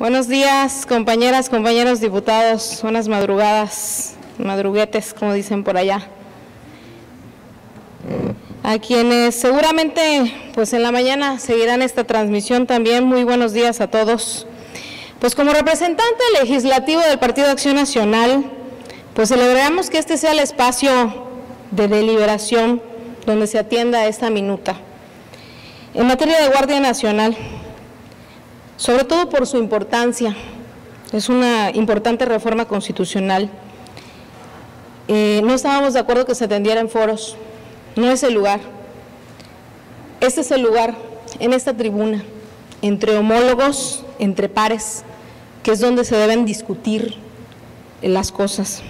Buenos días, compañeras, compañeros diputados. Buenas madrugadas, madruguetes, como dicen por allá. A quienes seguramente, pues en la mañana seguirán esta transmisión también, muy buenos días a todos. Pues como representante legislativo del Partido Acción Nacional, pues celebramos que este sea el espacio de deliberación donde se atienda esta minuta. En materia de Guardia Nacional, sobre todo por su importancia. Es una importante reforma constitucional. Eh, no estábamos de acuerdo que se atendiera en foros, no es el lugar. Este es el lugar, en esta tribuna, entre homólogos, entre pares, que es donde se deben discutir las cosas.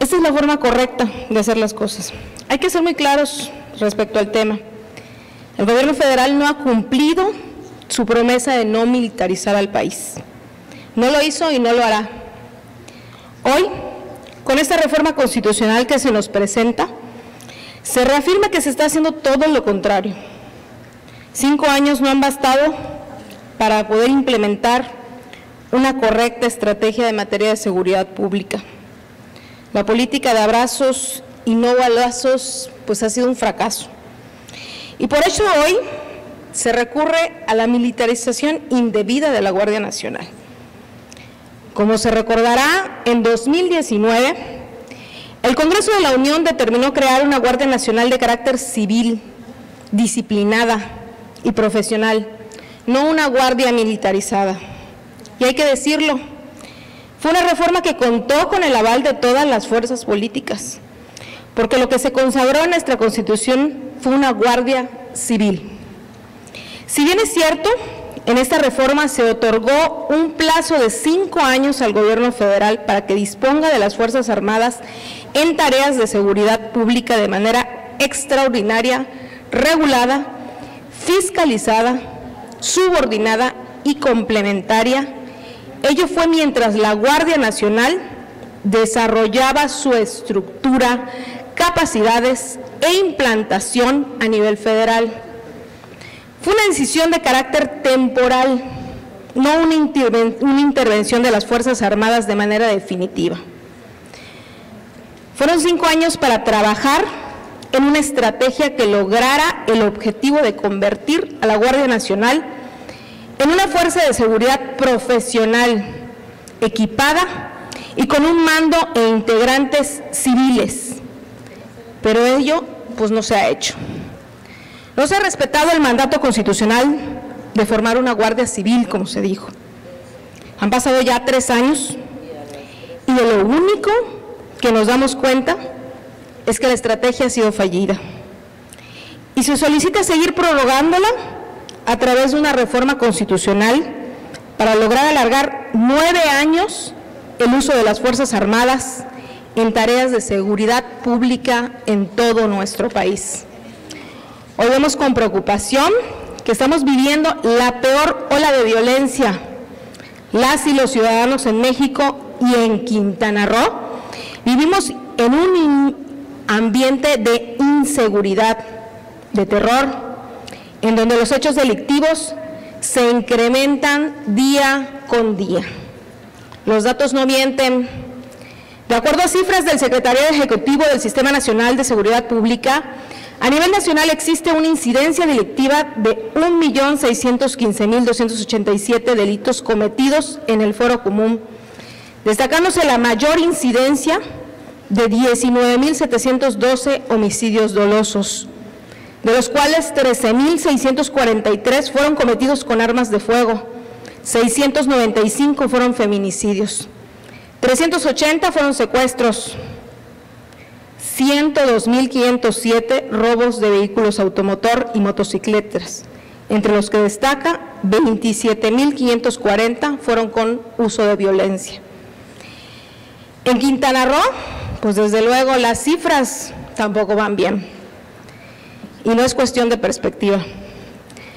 Esta es la forma correcta de hacer las cosas. Hay que ser muy claros respecto al tema. El gobierno federal no ha cumplido su promesa de no militarizar al país. No lo hizo y no lo hará. Hoy, con esta reforma constitucional que se nos presenta, se reafirma que se está haciendo todo lo contrario. Cinco años no han bastado para poder implementar una correcta estrategia de materia de seguridad pública. La política de abrazos y no balazos pues ha sido un fracaso. Y por eso hoy se recurre a la militarización indebida de la Guardia Nacional. Como se recordará, en 2019, el Congreso de la Unión determinó crear una Guardia Nacional de carácter civil, disciplinada y profesional, no una guardia militarizada. Y hay que decirlo, fue una reforma que contó con el aval de todas las fuerzas políticas, porque lo que se consagró en nuestra Constitución fue una guardia civil. Si bien es cierto, en esta reforma se otorgó un plazo de cinco años al gobierno federal para que disponga de las Fuerzas Armadas en tareas de seguridad pública de manera extraordinaria, regulada, fiscalizada, subordinada y complementaria. Ello fue mientras la Guardia Nacional desarrollaba su estructura, capacidades e implantación a nivel federal. Fue una decisión de carácter temporal, no una, intervención de las Fuerzas Armadas de manera definitiva. Fueron cinco años para trabajar en una estrategia que lograra el objetivo de convertir a la Guardia Nacional en una fuerza de seguridad profesional, equipada y con un mando e integrantes civiles. Pero ello pues no se ha hecho. No se ha respetado el mandato constitucional de formar una guardia civil, como se dijo. Han pasado ya tres años y lo único que nos damos cuenta es que la estrategia ha sido fallida. Y se solicita seguir prorrogándola a través de una reforma constitucional para lograr alargar nueve años el uso de las Fuerzas Armadas en tareas de seguridad pública en todo nuestro país. Hoy vemos con preocupación que estamos viviendo la peor ola de violencia. Las y los ciudadanos en México y en Quintana Roo vivimos en un ambiente de inseguridad, de terror, en donde los hechos delictivos se incrementan día con día. Los datos no mienten. De acuerdo a cifras del Secretariado Ejecutivo del Sistema Nacional de Seguridad Pública, a nivel nacional existe una incidencia delictiva de 1.615.287 delitos cometidos en el foro común, destacándose la mayor incidencia de 19.712 homicidios dolosos, de los cuales 13.643 fueron cometidos con armas de fuego, 695 fueron feminicidios, 380 fueron secuestros, 102.507 robos de vehículos automotor y motocicletas, entre los que destaca 27.540 fueron con uso de violencia. En Quintana Roo, pues desde luego las cifras tampoco van bien. Y no es cuestión de perspectiva.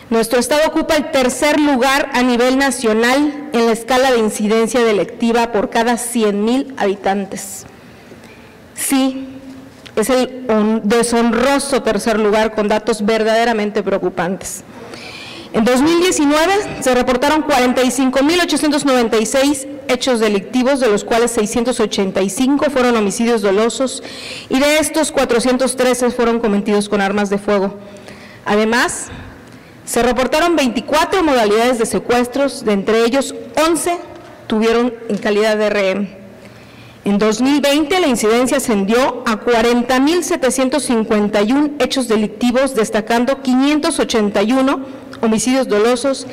Nuestro estado ocupa el tercer lugar a nivel nacional en la escala de incidencia delictiva por cada 100.000 habitantes. Sí, es el deshonroso tercer lugar con datos verdaderamente preocupantes. En 2019 se reportaron 45.896 hechos delictivos, de los cuales 685 fueron homicidios dolosos y de estos 413 fueron cometidos con armas de fuego. Además, se reportaron 24 modalidades de secuestros, de entre ellos 11 tuvieron en calidad de rehén. En 2020 la incidencia ascendió a 40.751 hechos delictivos, destacando 581 homicidios dolosos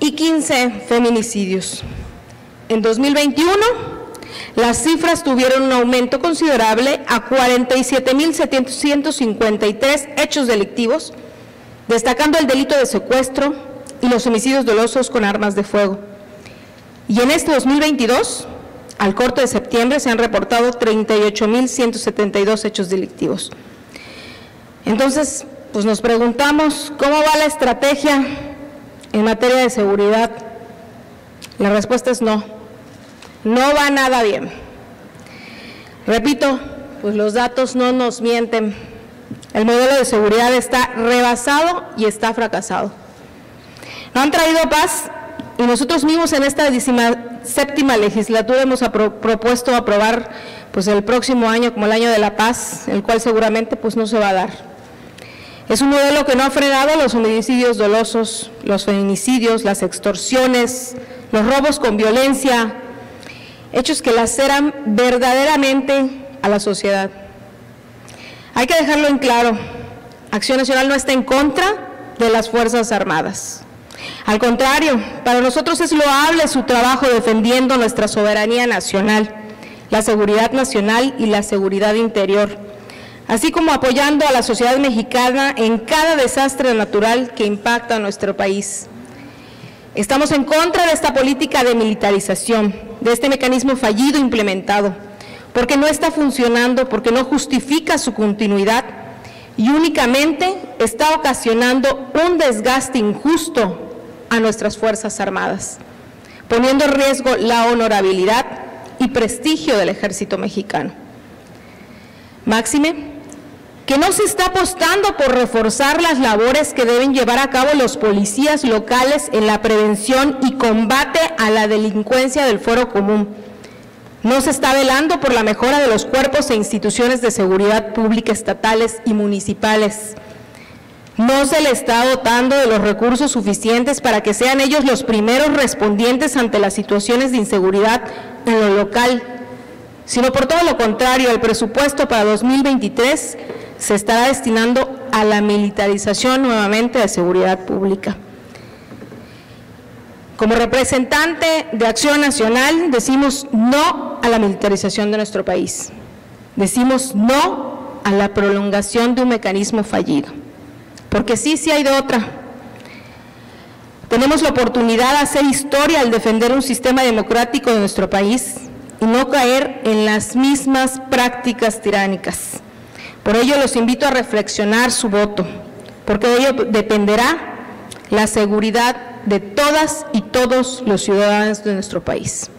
y 15 feminicidios. En 2021 las cifras tuvieron un aumento considerable a 47.753 hechos delictivos, destacando el delito de secuestro y los homicidios dolosos con armas de fuego. Y en este 2022 al corte de septiembre se han reportado 38.172 hechos delictivos. Entonces, pues nos preguntamos, ¿cómo va la estrategia en materia de seguridad? La respuesta es no, no va nada bien. Repito, pues los datos no nos mienten. El modelo de seguridad está rebasado y está fracasado. No han traído paz y nosotros mismos en esta séptima legislatura hemos propuesto aprobar pues el próximo año como el año de la paz, el cual seguramente pues no se va a dar. Es un modelo que no ha frenado los homicidios dolosos, los feminicidios, las extorsiones, los robos con violencia, hechos que laceran verdaderamente a la sociedad. Hay que dejarlo en claro, Acción Nacional no está en contra de las Fuerzas Armadas. Al contrario, para nosotros es loable su trabajo defendiendo nuestra soberanía nacional, la seguridad nacional y la seguridad interior, así como apoyando a la sociedad mexicana en cada desastre natural que impacta a nuestro país. Estamos en contra de esta política de militarización, de este mecanismo fallido implementado, porque no está funcionando, porque no justifica su continuidad y únicamente está ocasionando un desgaste injusto a nuestras Fuerzas Armadas, poniendo en riesgo la honorabilidad y prestigio del ejército mexicano. Máxime, que no se está apostando por reforzar las labores que deben llevar a cabo los policías locales en la prevención y combate a la delincuencia del foro común. No se está velando por la mejora de los cuerpos e instituciones de seguridad pública estatales y municipales no se le está dotando de los recursos suficientes para que sean ellos los primeros respondientes ante las situaciones de inseguridad en lo local, sino por todo lo contrario, el presupuesto para 2023 se estará destinando a la militarización nuevamente de seguridad pública. Como representante de Acción Nacional decimos no a la militarización de nuestro país, decimos no a la prolongación de un mecanismo fallido porque sí, sí hay de otra. Tenemos la oportunidad de hacer historia al defender un sistema democrático de nuestro país y no caer en las mismas prácticas tiránicas. Por ello los invito a reflexionar su voto, porque de ello dependerá la seguridad de todas y todos los ciudadanos de nuestro país.